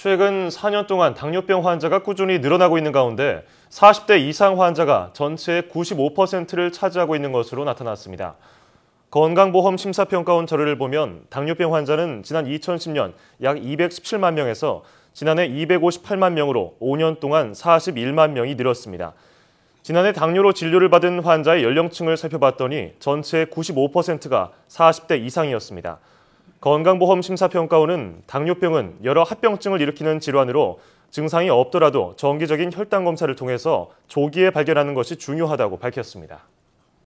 최근 4년 동안 당뇨병 환자가 꾸준히 늘어나고 있는 가운데 40대 이상 환자가 전체의 95%를 차지하고 있는 것으로 나타났습니다. 건강보험 심사평가원 자료를 보면 당뇨병 환자는 지난 2010년 약 217만 명에서 지난해 258만 명으로 5년 동안 41만 명이 늘었습니다. 지난해 당뇨로 진료를 받은 환자의 연령층을 살펴봤더니 전체의 95%가 40대 이상이었습니다. 건강보험 심사평가원은 당뇨병은 여러 합병증을 일으키는 질환으로 증상이 없더라도 정기적인 혈당 검사를 통해서 조기에 발견하는 것이 중요하다고 밝혔습니다.